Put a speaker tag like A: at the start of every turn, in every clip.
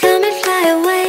A: Come and fly away.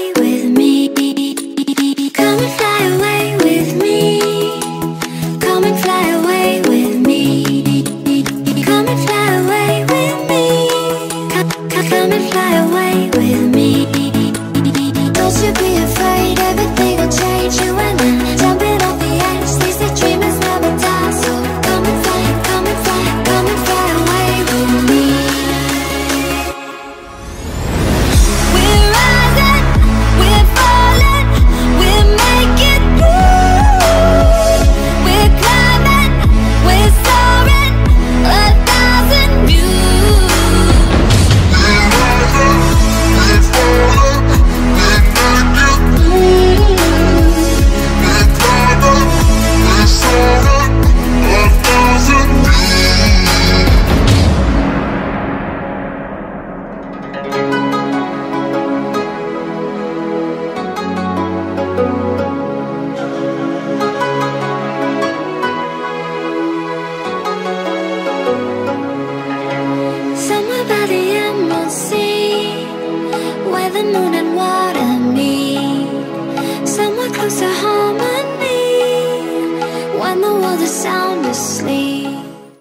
A: The moon and water meet. Somewhere close to harmony When the world is sound asleep